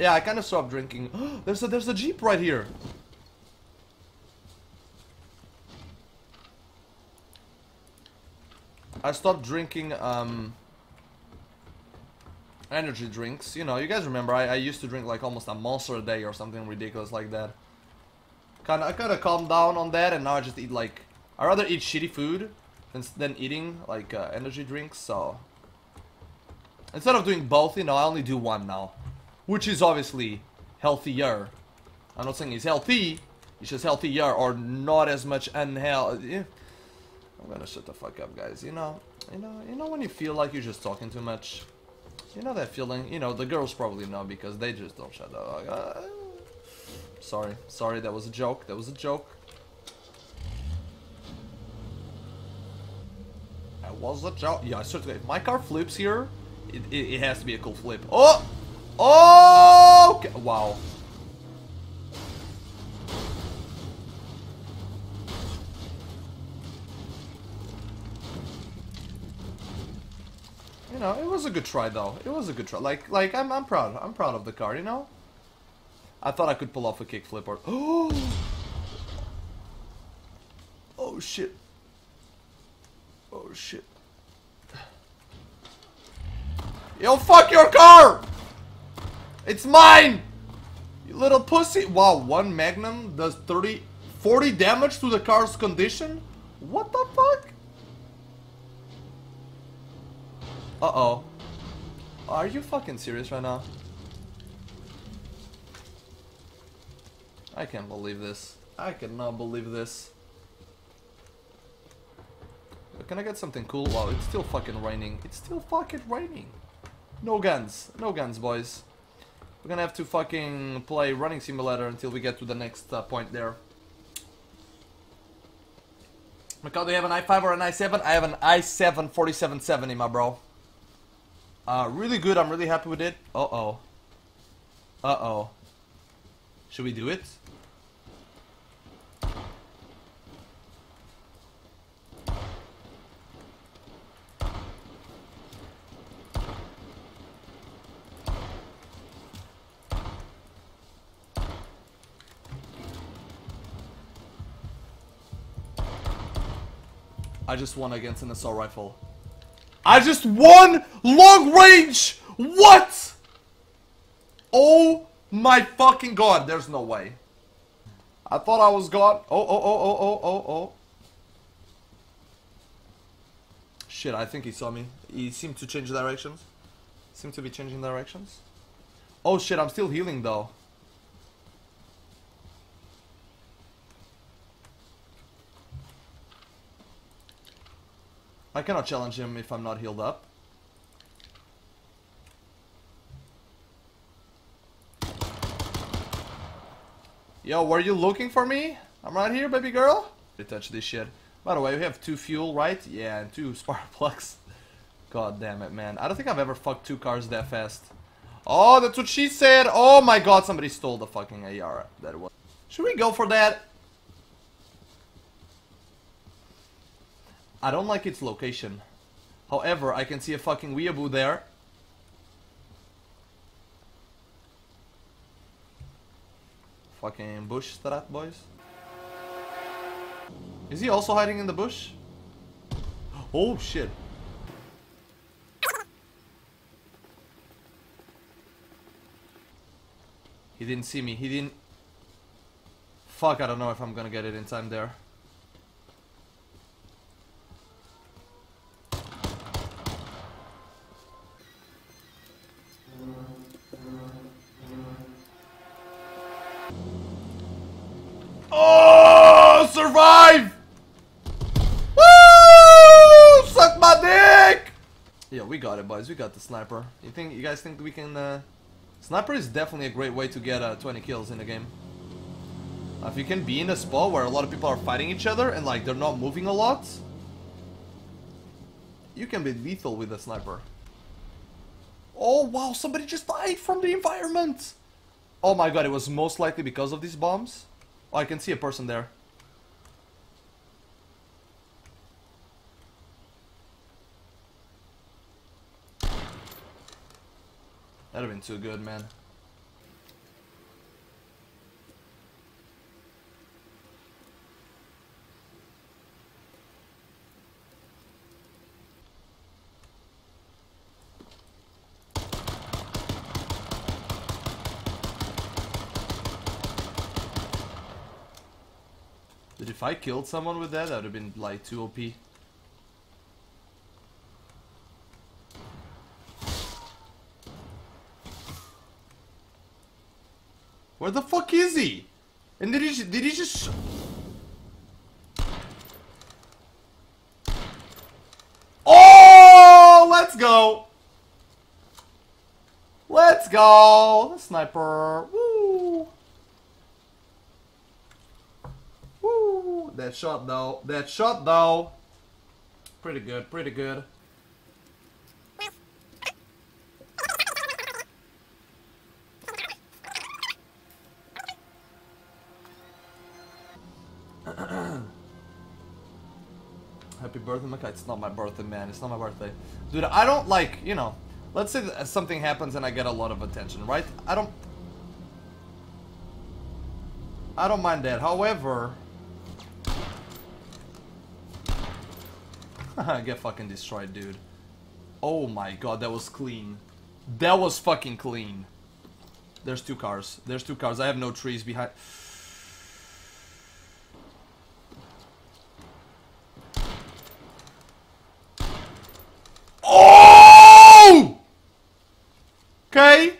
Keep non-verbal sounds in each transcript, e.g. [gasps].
Yeah, I kind of stopped drinking. [gasps] there's a there's a jeep right here. I stopped drinking um energy drinks. You know, you guys remember I, I used to drink like almost a monster a day or something ridiculous like that. Kinda I kinda calmed down on that and now I just eat like I rather eat shitty food than, than eating like uh, energy drinks, so instead of doing both, you know, I only do one now. Which is obviously healthier. I'm not saying it's healthy, it's just healthier or not as much unhealthy. I'm gonna shut the fuck up, guys. You know, you know, you know when you feel like you're just talking too much. You know that feeling. You know the girls probably know because they just don't shut up. Uh, sorry, sorry. That was a joke. That was a joke. That was a joke. Yeah, I if my car flips here, it, it, it has to be a cool flip. Oh, oh, okay. wow. You know, it was a good try though. It was a good try. Like, like I'm, I'm proud. I'm proud of the car. You know. I thought I could pull off a kickflip or. Oh. [gasps] Oh shit. Oh shit. Yo, fuck your car! It's mine! You little pussy. Wow, one Magnum does 30, 40 damage to the car's condition? What the fuck? Uh-oh. Are you fucking serious right now? I can't believe this. I cannot believe this. Can I get something cool? Wow, it's still fucking raining. It's still fucking raining. No guns. No guns, boys. We're gonna have to fucking play Running Simulator until we get to the next uh, point there. Macau, do you have an i5 or an i7? I have an i7 4770, my bro. Uh, really good. I'm really happy with it. Uh-oh. Uh-oh. Should we do it? I just won against an assault rifle. I just won long range! What? Oh my fucking god, there's no way. I thought I was gone. Oh, oh, oh, oh, oh, oh, oh. Shit, I think he saw me. He seemed to change directions. Seemed to be changing directions. Oh shit, I'm still healing though. I cannot challenge him if I'm not healed up. Yo, were you looking for me? I'm right here, baby girl. Touch this shit. By the way, we have two fuel, right? Yeah, and two [laughs] spark plugs. God damn it, man. I don't think I've ever fucked two cars that fast. Oh, that's what she said. Oh my god, somebody stole the fucking AR. That was. Should we go for that? I don't like its location. However, I can see a fucking weeaboo there. Fucking bush strat, boys. Is he also hiding in the bush? Oh shit. He didn't see me. He didn't... Fuck, I don't know if I'm gonna get it in time there. Yeah, we got it, boys. We got the sniper. You think? You guys think we can? Uh... Sniper is definitely a great way to get uh, 20 kills in the game. Uh, if you can be in a spot where a lot of people are fighting each other and like they're not moving a lot, you can be lethal with a sniper. Oh wow! Somebody just died from the environment. Oh my god! It was most likely because of these bombs. Oh, I can see a person there. doing too good, man. Dude, if I killed someone with that, that would have been like 2 OP. the? And did he did he just Oh, let's go. Let's go. Sniper. Woo. Woo. That shot though. That shot though. Pretty good. Pretty good. [clears throat] Happy birthday, Macau. It's not my birthday, man. It's not my birthday. Dude, I don't like, you know, let's say something happens and I get a lot of attention, right? I don't... I don't mind that. However... [laughs] I get fucking destroyed, dude. Oh my god, that was clean. That was fucking clean. There's two cars. There's two cars. I have no trees behind... Oh! Okay.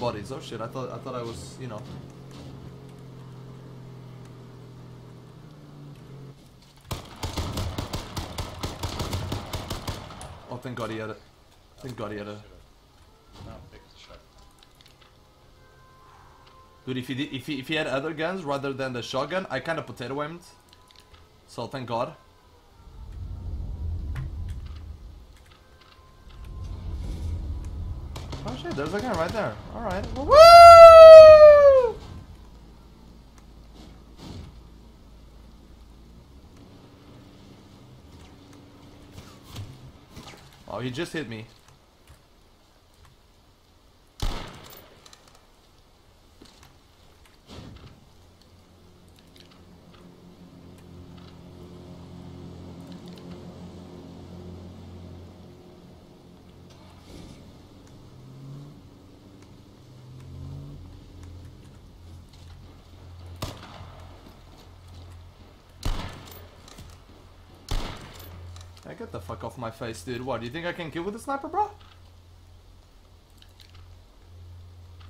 Bodies. Oh shit! I thought I thought I was, you know. Oh, thank God he had it. Thank God he had it. Dude, if he did, if he if he had other guns rather than the shotgun, I kind of potato aimed. So thank God. There's a gun right there. All right. Woo! Oh, he just hit me. Get the fuck off my face, dude. What, do you think I can kill with a sniper, bro?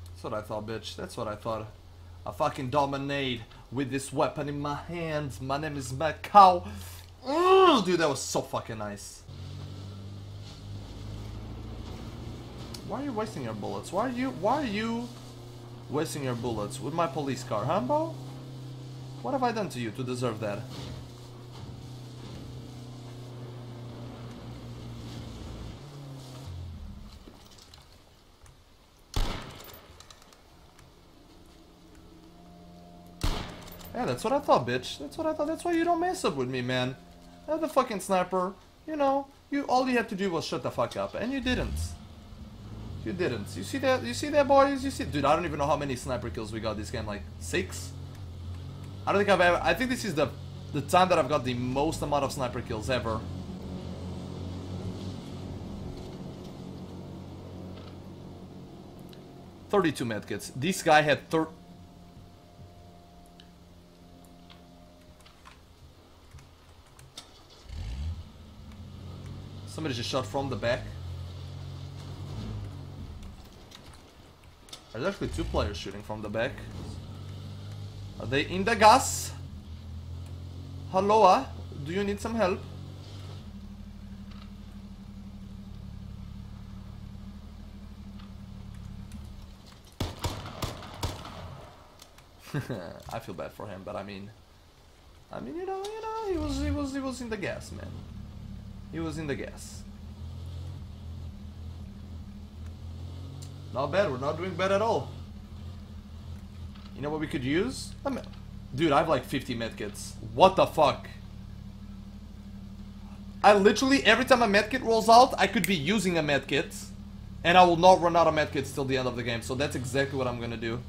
That's what I thought, bitch. That's what I thought. I fucking dominate with this weapon in my hands. My name is Macau. Mm, dude, that was so fucking nice. Why are you wasting your bullets? Why are you, why are you wasting your bullets with my police car, huh, bro? What have I done to you to deserve that? Yeah, that's what I thought, bitch. That's what I thought. That's why you don't mess up with me, man. I'm the fucking sniper. You know, you all you had to do was shut the fuck up, and you didn't. You didn't. You see that? You see that, boys? You see, dude. I don't even know how many sniper kills we got this game. Like six. I don't think I've ever. I think this is the the time that I've got the most amount of sniper kills ever. Thirty-two medkits. This guy had thir. Somebody just shot from the back. There's actually two players shooting from the back. Are they in the gas? Hello, ah? do you need some help? [laughs] I feel bad for him, but I mean, I mean, you know, you know, he was, he was, he was in the gas, man. He was in the gas. Not bad. We're not doing bad at all. You know what we could use? I dude, I have like 50 medkits. What the fuck? I literally, every time a medkit rolls out, I could be using a medkit. And I will not run out of medkits till the end of the game. So that's exactly what I'm gonna do.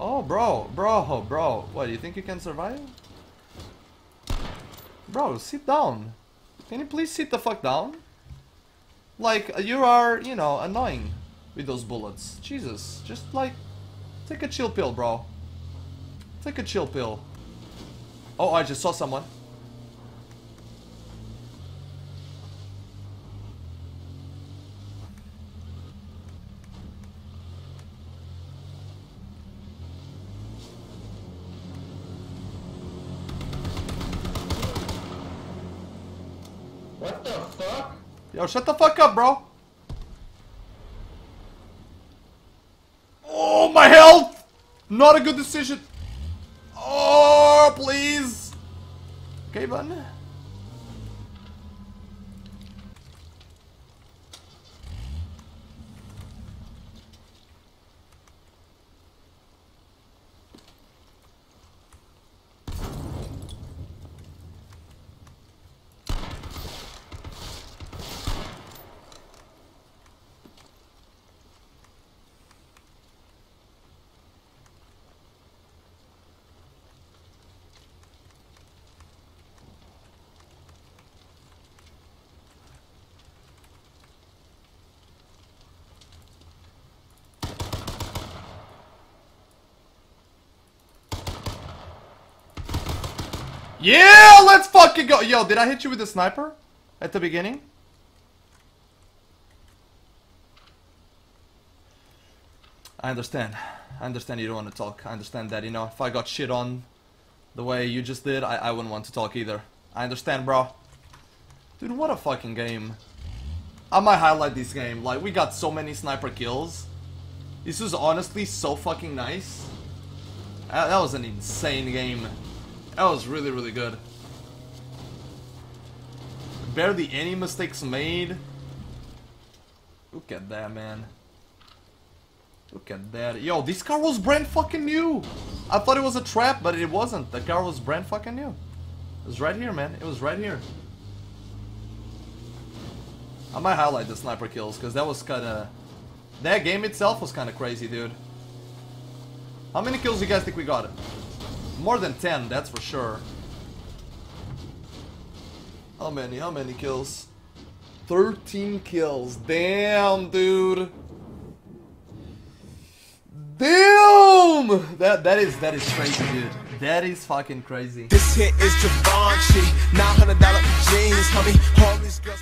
Oh, bro, bro, bro. What, do you think you can survive? Bro, sit down. Can you please sit the fuck down? Like, you are, you know, annoying with those bullets. Jesus, just like, take a chill pill, bro. Take a chill pill. Oh, I just saw someone. Shut the fuck up, bro. Oh, my health! Not a good decision. Oh, please. Okay, button. Yeah, let's fucking go. Yo, did I hit you with a sniper at the beginning? I understand. I understand you don't want to talk. I understand that, you know, if I got shit on the way you just did, I, I wouldn't want to talk either. I understand, bro. Dude, what a fucking game. I might highlight this game. Like, we got so many sniper kills. This was honestly so fucking nice. That, that was an insane game. That was really, really good. Barely any mistakes made. Look at that, man. Look at that. Yo, this car was brand fucking new. I thought it was a trap, but it wasn't. The car was brand fucking new. It was right here, man. It was right here. I might highlight the sniper kills, because that was kind of... That game itself was kind of crazy, dude. How many kills do you guys think we got? More than 10, that's for sure. How many? How many kills? 13 kills. Damn, dude. Damn! That that is that is crazy, dude. That is fucking crazy. This hit is Givenchy, $900 jeans, homie. All these girls